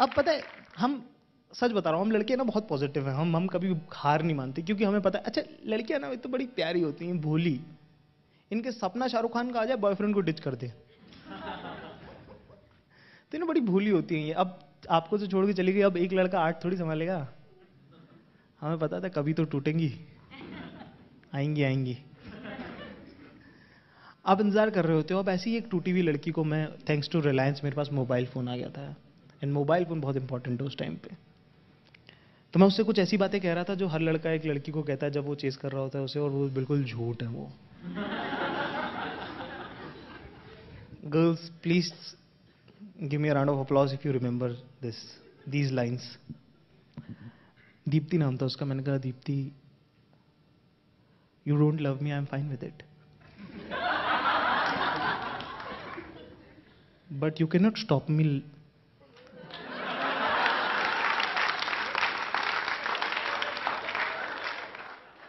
अब पता है, हम, सच बता रहा हूँ, हम लड़के ना बहुत पॉजिटिव हैं। हम हम कभी हार नहीं मानते, क्योंकि हमें पता है अच्छा लड़कियाँ ना तो बड़ी प्यारी होती हैं, भोली। इनके सपना शाहरुख खान का आ जाए बॉयफ्रेंड को डिच कर दे। तो ना बड़ी भूली होती हैं ये। अब आपको तो छोड़ के चली गई, अब एक लड़का आठ थोड़ी संभालेगा। हमें पता था, कभी तो टूटेंगी। आएँगी आएँगी। आप इंतज़ार कर रहे होते हो, अब ऐसी एक टूटी हुई लड़की को मैं थैंक्स टू रिलायंस मेरे पास मोबाइल फ़ोन आ गया था। एंड मोबाइल फ़ोन बहुत इंपॉर्टेंट है उस टाइम पे। तो मैं उससे कुछ ऐसी बातें कह रहा था जो हर लड़का एक लड़की को कहता है जब वो चेस कर रहा होता है उसे और वो बिल्कुल झूठ है वो। Girls please give me round of applause if you remember this these lines Deepti नाम था उसका, मैंने कहा, Deepti you don't love me I am fine with it but you can not stop me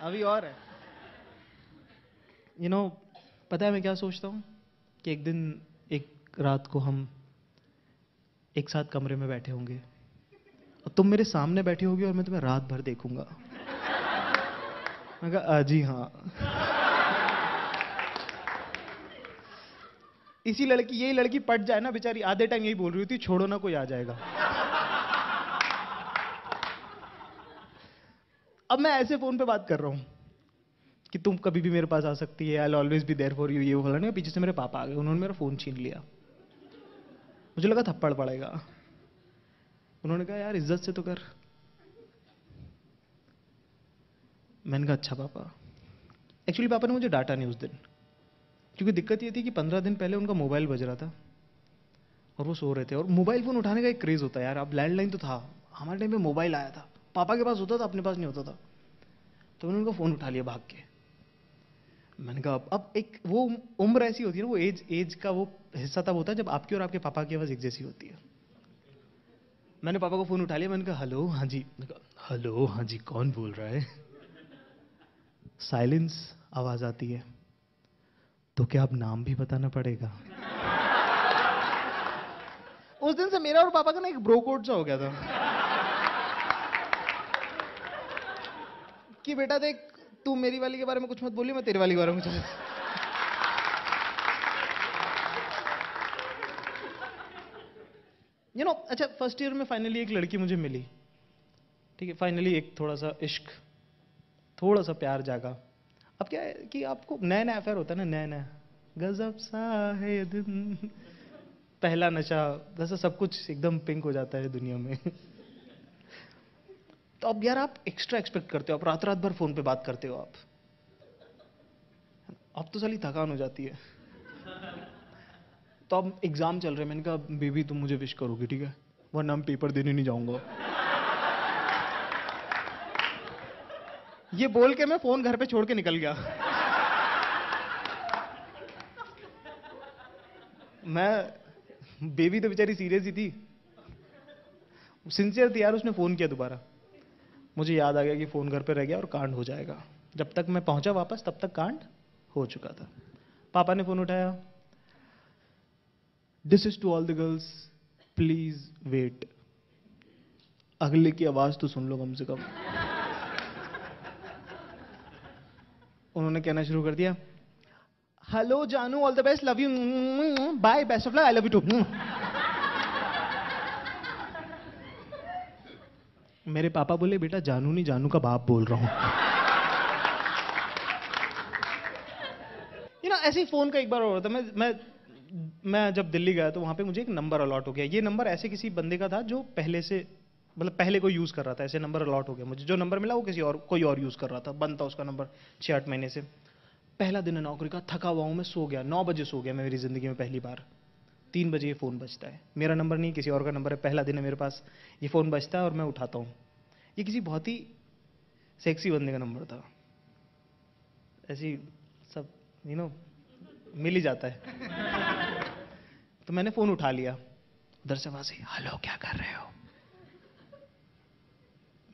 अभी और है। यू you नो know, पता है मैं क्या सोचता हूँ? कि एक दिन एक रात को हम एक साथ कमरे में बैठे होंगे। और तुम मेरे सामने बैठी होगी और मैं तुम्हें रात भर देखूँगा। मैं कहा जी हाँ इसी लड़की यही लड़की पट जाए ना बेचारी आधे टाइम यही बोल रही होती छोड़ो ना कोई आ जाएगा। अब मैं ऐसे फ़ोन पे बात कर रहा हूँ कि तुम कभी भी मेरे पास आ सकती है I always be there for you ये बोला नहीं, पीछे से मेरे पापा आ गए, उन्होंने मेरा फ़ोन छीन लिया। मुझे लगा थप्पड़ पड़ेगा। उन्होंने कहा, यार, इज़्ज़त से तो कर। मैंने कहा अच्छा पापा। एक्चुअली पापा ने मुझे डांटा नहीं उस दिन, क्योंकि दिक्कत ये थी कि पंद्रह दिन पहले उनका मोबाइल बज रहा था, और वो सो रहे थे, और मोबाइल फ़ोन उठाने का एक क्रेज होता है, यार, अब लैंडलाइन तो था, हमारे टाइम पे मोबाइल आया था। पापा के पास होता था, अपने पास नहीं होता था। तो मैंने उनका फ़ोन उठा लिया भाग के। मैंने कहा, अब एक वो उम्र ऐसी होती है ना, वो एज एज का वो हिस्सा तब होता है जब आपकी और आपके पापा की आवाज़ एक जैसी होती है। मैंने पापा को फ़ोन उठा लिया, मैंने कहा, हेलो हाँ जी। हेलो हाँ जी, कौन बोल रहा है? साइलेंस, आवाज़ आती है। तो क्या अब नाम भी बताना पड़ेगा? उस दिन से मेरा और पापा का ना एक ब्रोकोट सा हो गया था। कि बेटा देख, तू मेरी वाली के बारे में कुछ मत बोली मैं तेरे वाली के बारे में कुछ यू नो अच्छा फ़र्स्ट ईयर में फाइनली एक लड़की मुझे मिली। ठीक है फाइनली एक थोड़ा सा इश्क, थोड़ा सा प्यार जागा। अब क्या है कि आपको नया नया अफेयर होता है ना, नया नया। गजब सा है दिन। पहला नशा जैसा सब कुछ एकदम पिंक हो जाता है दुनिया में। तो अब यार आप एक्स्ट्रा एक्सपेक्ट करते हो, आप रात रात भर फ़ोन पे बात करते हो आप। अब तो साली थकान हो जाती है। तो अब एग्ज़ाम चल रहे हैं, मैंने कहा, बेबी, तुम मुझे विश करोगी, ठीक है? वरना हम पेपर देने नहीं जाऊँगा। ये बोल के मैं फ़ोन घर पे छोड़ के निकल गया। मैं, बेबी तो बेचारी सीरियस ही थी। सिंसियर थी यार, उसने फ़ोन किया दोबारा। मुझे याद आ गया कि फ़ोन घर पे रह गया और कांड हो जाएगा। जब तक मैं पहुँचा वापस, तब तक कांड हो चुका था। पापा ने फ़ोन उठाया। This is to all the girls please wait अगले की आवाज़ तो सुन लो कम से कम। उन्होंने कहना शुरू कर दिया। हेलो जानू all the best love you bye best of luck I love you too मेरे पापा बोले, बेटा, जानू नहीं, जानू का बाप बोल रहा हूँ। यू नो ऐसे ही फ़ोन का एक बार और था मैं मैं मैं जब दिल्ली गया तो वहाँ पे मुझे एक नंबर अलॉट हो गया। ये नंबर ऐसे किसी बंदे का था जो पहले से मतलब पहले कोई यूज़ कर रहा था। ऐसे नंबर अलॉट हो गया मुझे। जो नंबर मिला वो किसी और, कोई और यूज़ कर रहा था। बंद था उसका नंबर छह आठ महीने से। पहला दिन नौकरी का, थका हुआ हूँ मैं, सो गया। नौ बजे सो गया मैं मेरी ज़िंदगी में पहली बार। तीन बजे ये फ़ोन बजता है। मेरा नंबर नहीं, किसी और का नंबर है। पहला दिन है मेरे पास, ये फ़ोन बजता है और मैं उठाता हूँ। ये किसी बहुत ही सेक्सी बंदे का नंबर था। ऐसी सब यू नो मिल ही जाता है। तो मैंने फ़ोन उठा लिया। उधर से वहाँ हेलो, क्या कर रहे हो?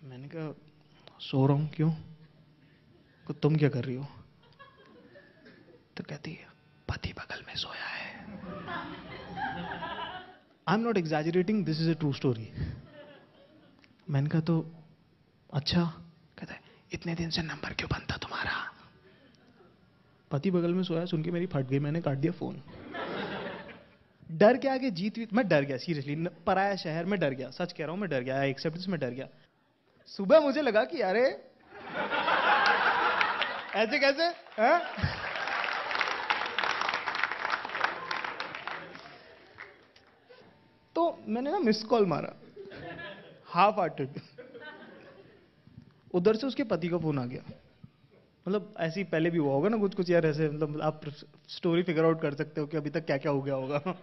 मैंने कहा, सो रहा हूँ, क्यों? तो तुम क्या कर रही हो? तो कहती है, पति बगल में सोया है। I am not exaggerating this is a true story मैंने कहा तो अच्छा। कहता है इतने दिन से नंबर क्यों बनता तुम्हारा? पति बगल में सोया सुन के मेरी फट गई मैंने काट दिया फ़ोन। डर के आगे जीत भी मैं डर गया सीरियसली। पराया शहर में डर गया सच कह रहा हूँ मैं डर गया आई एक्सेप्ट में डर गया। सुबह मुझे लगा कि अरे ऐसे कैसे है? तो मैंने ना मिस कॉल मारा। हाफ़ हार्टेड उधर से उसके पति का फ़ोन आ गया। मतलब ऐसे ही पहले भी हुआ होगा ना कुछ कुछ यार, ऐसे मतलब आप स्टोरी फिगर आउट कर सकते हो कि अभी तक क्या क्या हो गया होगा।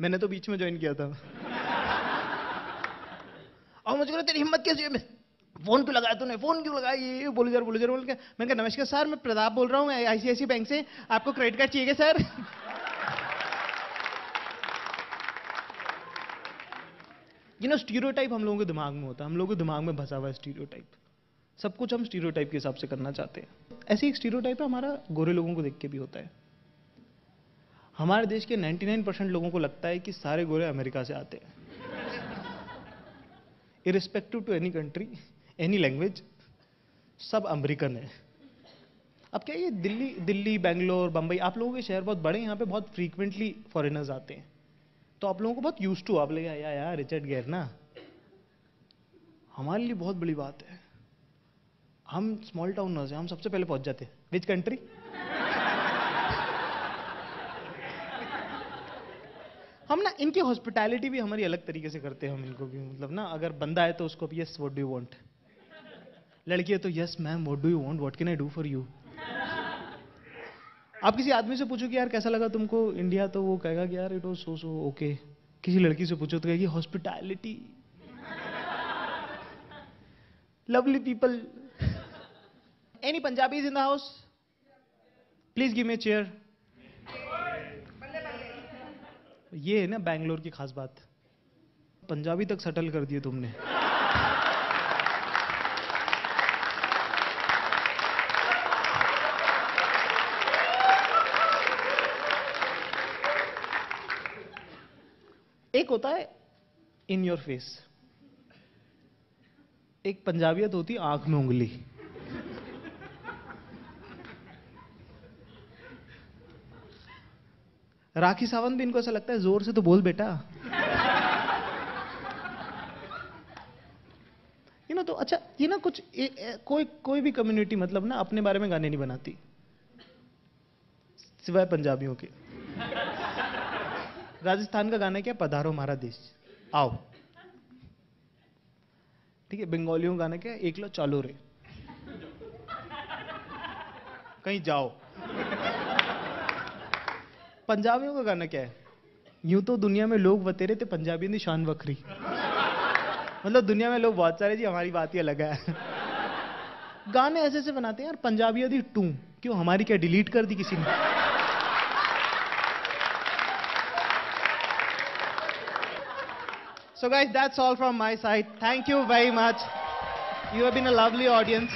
मैंने तो बीच में ज्वाइन किया था। और मुझे तेरी हिम्मत कैसी है? फ़ोन क्यों लगाया तूने? फ़ोन क्यों लगाया? ये बोलो जर बोलो जर बोल के मैंने कहा, नमस्कार सर, मैं प्रताप बोल रहा हूँ आईसीआईसी बैंक से। आपको क्रेडिट कार्ड चाहिए सर? यू नो स्टीरियोटाइप हम लोगों के दिमाग में होता है। हम लोगों के दिमाग में भसा हुआ है स्टीरियोटाइप सब कुछ हम स्टीरियोटाइप के हिसाब से करना चाहते हैं। ऐसी एक स्टीरियोटाइप है हमारा गोरे लोगों को देख के भी होता है। हमारे देश के 99 परसेंट लोगों को लगता है कि सारे गोरे अमेरिका से आते हैं। Irrespective to any country any language सब अमेरिकन है। अब क्या ये दिल्ली दिल्ली, बेंगलोर, बंबई, आप लोगों के शहर बहुत बड़े यहाँ पे बहुत फ्रीक्वेंटली फॉरेनर्स आते हैं। तो आप लोगों को बहुत यूज़ टू आप लगे या यार, रिचर्ड गेयर ना। हमारे लिए बहुत बड़ी बात है। हम स्मॉल टाउनर्स हैं, हम सबसे पहले पहुँच जाते हैं। विच कंट्री हम ना, इनकी हॉस्पिटैलिटी भी हमारी अलग तरीके से करते हैं हम इनको भी। मतलब ना, अगर बंदा है तो उसको भी yes what do you want लड़की है तो yes ma'am what do you want what can I do for you आप किसी आदमी से पूछो कि, यार, कैसा लगा तुमको इंडिया तो वो कहेगा कि, यार it was so so okay किसी लड़की से पूछो तो कहेगी hospitality lovely people any Punjabi in the house please give me chair ये है ना बैंगलोर की खास बात। पंजाबी तक सेटल कर दिए तुमने। एक होता है इन योर फेस एक पंजाबियत होती आँख में उंगली। राखी सावंत भी इनको ऐसा लगता है ज़ोर से तो बोल बेटा। ये ना तो अच्छा ये ना कुछ ए, ए, कोई कोई भी कम्युनिटी मतलब ना अपने बारे में गाने नहीं बनाती। सिवाय पंजाबियों के। राजस्थान का गाना क्या? पधारो हमारा देश। आओ। ठीक है बंगालियों का गाना क्या? एक लो चालो रे। कहीं जाओ। पंजाबियों का गाना क्या है यूँ तो दुनिया में लोग बतेरे थे पंजाबी की शान वखरी मतलब दुनिया में लोग बहुत सारे जी हमारी बात ही अलग है गाने ऐसे ऐसे बनाते हैं यार पंजाबियों दी टू क्यों हमारी क्या डिलीट कर दी किसी ने So guys, that's all from my side. Thank you very much. You have been a lovely audience.